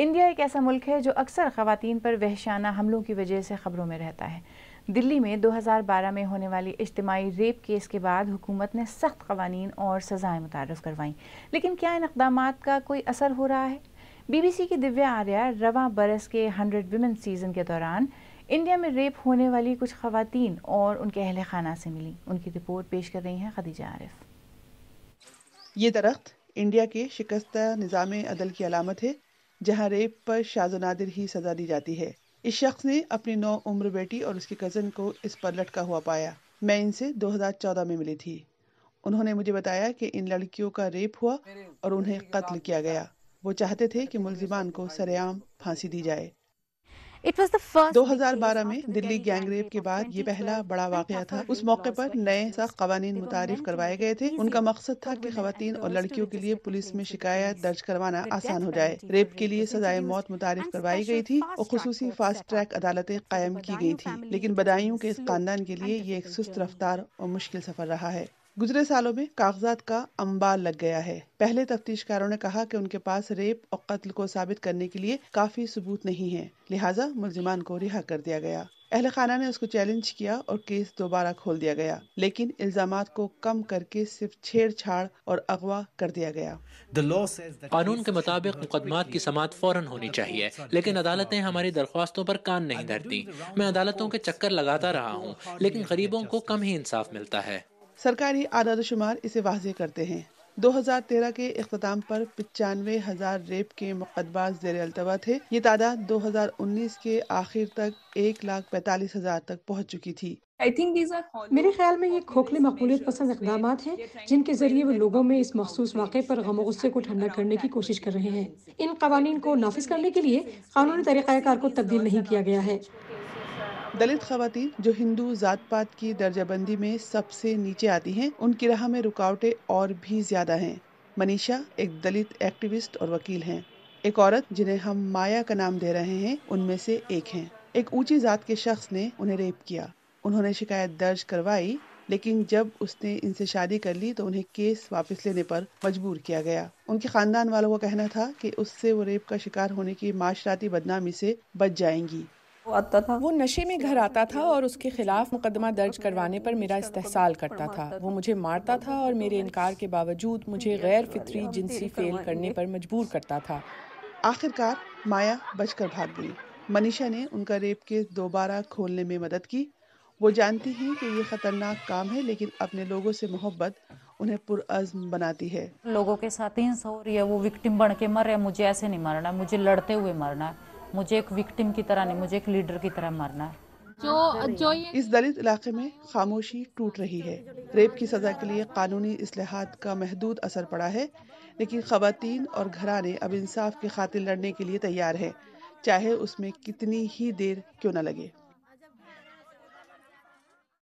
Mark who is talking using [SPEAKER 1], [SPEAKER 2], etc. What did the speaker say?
[SPEAKER 1] India ایک ایسا ملک ہے جو اکثر خواتین پر وحشانہ حملوں کی وجہ سے خبروں میں رہتا ہے۔ دلی میں دو ہزار بارہ میں ہونے والی اجتماعی ریپ کیس کے بعد حکومت نے سخت قوانین اور سزائیں متعارف کروائیں۔ لیکن کیا ان اقدامات کا کوئی اثر ہو رہا ہے؟ بی بی سی کی دویا آریہ رواں برس کے ہنڈریڈ ویمن سیزن کے دوران انڈیا میں ریپ ہونے والی کچھ خواتین اور ان کے اہل خانہ سے ملی ان کی رپورٹ پیش کر رہی ہیں خدیجہ عارف۔
[SPEAKER 2] یہ درخت انڈیا کے شکستہ نظام عدل کی علامت ہے۔ جہاں ریپ پر شاز و نادر ہی سزا دی جاتی ہے۔ اس شخص نے اپنی نو عمر بیٹی اور اس کی کزن کو اس پر لٹکا ہوا پایا۔ میں ان سے دو ہزار چودہ میں ملی تھی۔ انہوں نے مجھے بتایا کہ ان لڑکیوں کا ریپ ہوا اور انہیں قتل کیا گیا۔ وہ چاہتے تھے کہ ملزمان کو سرعام پھانسی دی جائے۔ دو ہزار بارہ میں دلی گینگ ریپ کے بعد یہ پہلا بڑا واقعہ تھا اس موقع پر نئے سخت قوانین متعارف کروائے گئے تھے ان کا مقصد تھا کہ خواتین اور لڑکیوں کے لیے پولیس میں شکایت درج کروانا آسان ہو جائے ریپ کے لیے سزائے موت متعارف کروائی گئی تھی اور خصوصی فاسٹ ٹریک عدالتیں قائم کی گئی تھی لیکن بدائیوں کے اس خاندان کے لیے یہ ایک سست رفتار اور مشکل سفر رہا ہے گزرے سالوں میں کاغذات کا امبال لگ گیا ہے۔ پہلے تفتیش کاروں نے کہا کہ ان کے پاس ریپ اور قتل کو ثابت کرنے کے لیے کافی ثبوت نہیں ہے لہٰذا ملزمان کو رہا کر دیا گیا۔ اہل خانہ نے اس کو چیلنج کیا اور کیس دوبارہ کھول دیا گیا لیکن الزامات کو کم کر کے صرف چھیڑ چھاڑ اور اغوا کر دیا گیا۔
[SPEAKER 3] قانون کے مطابق مقدمات کی سماعت فوراً ہونی چاہیے لیکن عدالتیں ہماری درخواستوں پر کان نہیں دھرتی۔ میں عدالتوں کے چکر لگاتا رہا ہوں لیکن غریبوں کو کم ہی انصاف ملتا ہے۔
[SPEAKER 2] سرکاری اعداد و شمار اسے واضح کرتے ہیں۔ دو ہزار تیرہ کے اختتام پر پچانوے ہزار ریپ کے مقدمات زیر التوا تھے۔ یہ تعداد دو ہزار انیس کے آخر تک ایک لاکھ پینتالیس ہزار تک پہنچ چکی تھی۔
[SPEAKER 4] میرے خیال میں یہ کھوکھلے مقبولیت پسند اقدامات ہیں جن کے ذریعے وہ لوگوں میں اس مخصوص واقع پر غم و غصے کو ٹھنڈا کرنے کی کوشش کر رہے ہیں۔ ان قوانین کو نافذ کرنے کے لیے قانونی طریقہ کار کو تبدیل نہیں کیا گیا ہے۔
[SPEAKER 2] دلت خواتین جو ہندو ذات پات کی درجہ بندی میں سب سے نیچے آتی ہیں، ان کی راہ میں رکاوٹیں اور بھی زیادہ ہیں۔ منیشا ایک دلت ایکٹیوسٹ اور وکیل ہیں۔ ایک عورت جنہیں ہم مایا کا نام دے رہے ہیں، ان میں سے ایک ہیں۔ ایک اونچی ذات کے شخص نے انہیں ریپ کیا۔ انہوں نے شکایت درج کروائی، لیکن جب اس نے ان سے شادی کر لی تو انہیں کیس واپس لینے پر مجبور کیا گیا۔ ان کے خاندان والوں کا کہنا تھا کہ اس سے وہ ریپ کا شکار ہونے کی معاشرتی بدنامی سے بچ جائیں گی۔
[SPEAKER 5] آتا تھا۔ وہ نشے میں گھر آتا تھا اور اس کے خلاف مقدمہ درج کروانے پر میرا استحصال کرتا تھا۔ وہ مجھے مارتا تھا اور میرے انکار کے باوجود مجھے غیر فطری جنسی فیل کرنے پر مجبور کرتا تھا۔
[SPEAKER 2] آخر کار مایا بچ کر بھاگ گئی۔ منیشا نے ان کا ریپ کے دوبارہ کھولنے میں مدد کی۔ وہ جانتی ہیں کہ یہ خطرناک کام ہے لیکن اپنے لوگوں سے محبت انہیں پرعزم بناتی ہے۔
[SPEAKER 6] لوگوں کے ساتھ ہو رہی ہے وہ وکٹم بن کے مر رہے مجھے ایسے نہیں مرنا مجھے لڑتے ہوئے مرنا ہے مجھے ایک وکٹم کی طرح نہیں مجھے ایک لیڈر کی طرح مرنا ہے۔
[SPEAKER 2] جو اس دلت علاقے میں خاموشی ٹوٹ رہی ہے۔ ریپ کی سزا کے لیے قانونی اصلاحات کا محدود اثر پڑا ہے لیکن خواتین اور گھرانے اب انصاف کی خاطر لڑنے کے لیے تیار ہے چاہے اس میں کتنی ہی دیر کیوں نہ لگے۔